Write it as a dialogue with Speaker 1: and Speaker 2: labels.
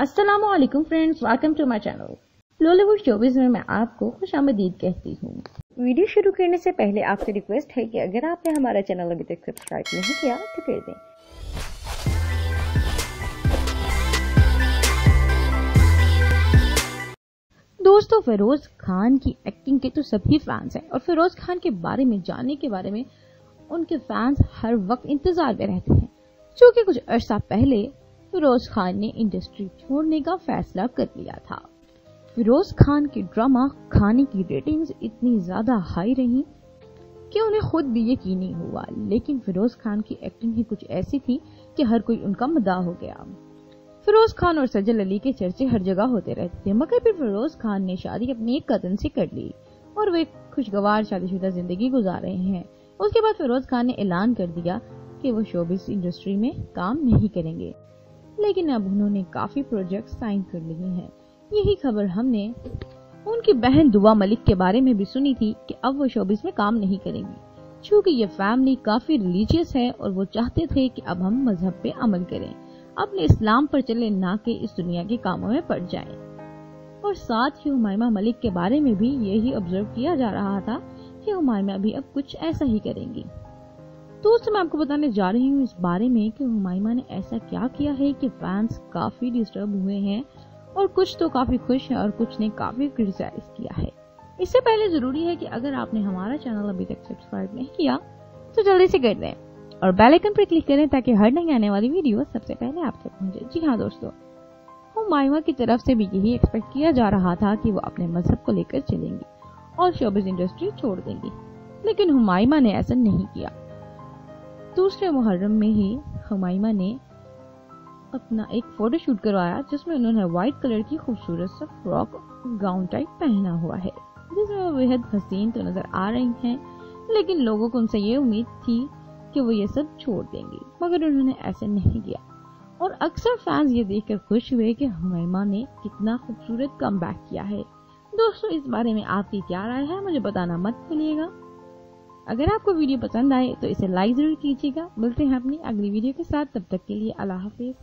Speaker 1: Aslam friends welcome to my channel Lollywood showbiz में मैं आपको खुश आमदीद कहती हूँ। वीडियो शुरू करने से पहले आपसे रिक्वेस्ट है कि अगर आपने हमारा चैनल अभी तक सब्सक्राइब नहीं किया तो कर दें। दोस्तों, फिरोज खान की एक्टिंग के तो सभी फैंस हैं और फिरोज खान के बारे में, जानने के बारे में उनके फैंस हर वक्त इंतज़ार में रहते हैं। क्योंकि कुछ अरसा पहले फिरोज खान ने इंडस्ट्री छोड़ने का फैसला कर लिया था। फिरोज खान के ड्रामा खाने की रेटिंग्स इतनी ज़्यादा हाई रही कि उन्हें खुद भी यकीन नहीं हुआ। लेकिन फिरोज खान की एक्टिंग ही कुछ ऐसी थी कि हर कोई उनका मदा हो गया। फिरोज खान और सजल अली के चर्चे हर जगह होते रहते थे, मगर फिर फिरोज खान ने शादी अपनी एक कदन से कर ली और वे खुशगवार शादीशुदा ज़िंदगी गुजार रहे हैं। उसके बाद फिरोज खान ने ऐलान कर दिया कि वो शोबिस इंडस्ट्री में काम नहीं करेंगे। लेकिन अब उन्होंने काफ़ी प्रोजेक्ट साइन कर लिए हैं। यही खबर हमने उनकी बहन दुआ मलिक के बारे में भी सुनी थी कि अब वो शोबिस में काम नहीं करेंगी। चूँकि ये फैमिली काफ़ी रिलीजियस है और वो चाहते थे कि अब हम मज़हब पे अमल करें, अपने इस्लाम पर चले ना के इस दुनिया के कामों में पड़ जाए। और साथ ही हुमायमा मलिक के बारे में भी यही ऑब्ज़र्व किया जा रहा था कि हुमायमा भी अब कुछ ऐसा ही करेंगी। दोस्तों मैं आपको बताने जा रही हूँ इस बारे में कि हुमायमा ने ऐसा क्या किया है कि फैंस काफ़ी डिस्टर्ब हुए हैं और कुछ तो काफ़ी खुश है और कुछ ने काफ़ी क्रिटिसाइज किया है। इससे पहले ज़रूरी है कि अगर आपने हमारा चैनल अभी तक सब्सक्राइब नहीं किया तो जल्दी से कर दें और बेल आइकन पर क्लिक करें ताकि हर नई आने वाली वीडियो सबसे पहले आप तक पहुँचे। जी हाँ दोस्तों हुमायमा की तरफ़ से भी यही एक्सपेक्ट किया जा रहा था कि वो अपने मज़हब को लेकर चलेंगी और शोबिज इंडस्ट्री छोड़ देंगी। लेकिन हुमायमा ने ऐसा नहीं किया। दूसरे मुहर्रम में ही हुमायमा ने अपना एक फ़ोटो शूट करवाया, जिसमें उन्होंने व्हाइट कलर की खूबसूरत सा फ्रॉक गाउन टाइप पहना हुआ है। जिसमें वो बेहद हसीन तो नज़र आ रही हैं, लेकिन लोगों को उनसे ये उम्मीद थी कि वो ये सब छोड़ देंगी, मगर उन्होंने ऐसे नहीं किया। और अक्सर फैंस ये देखकर खुश हुए कि हुमायमा ने कितना खूबसूरत कम किया है। दोस्तों, इस बारे में आपकी क्या राय है, मुझे बताना मत भूलिएगा। अगर आपको वीडियो पसंद आए तो इसे लाइक ज़रूर कीजिएगा। मिलते हैं अपनी अगली वीडियो के साथ। तब तक के लिए अल्लाह हाफिज़।